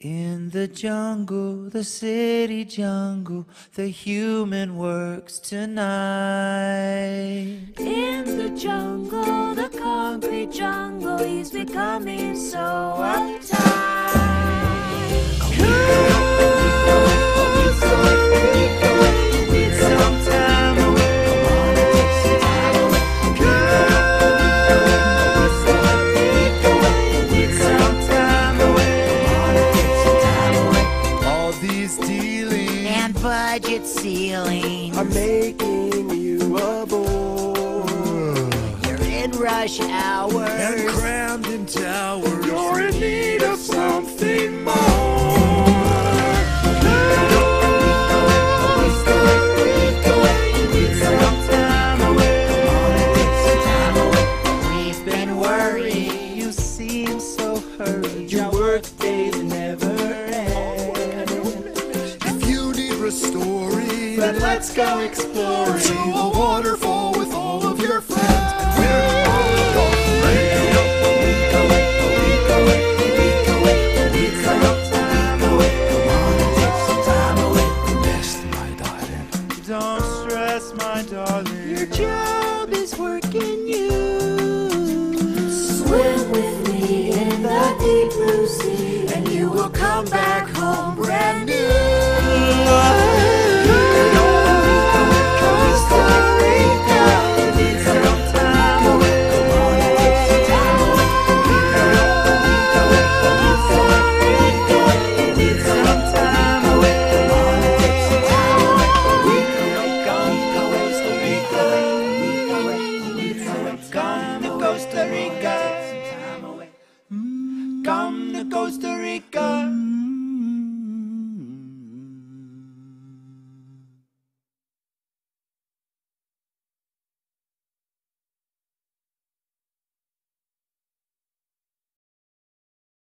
In the jungle, the city jungle, the human works tonight. In the jungle, the concrete jungle, he's becoming so uptight. Budget ceiling. are making you a bore. You're in rush hour. and crammed in towers. You're in need of something more. then let's go exploring a waterfall with all of your friends. We're Don't stress, my darling. Your job is working you. Swim with me in the deep blue sea, and you will come back. Costa Rica.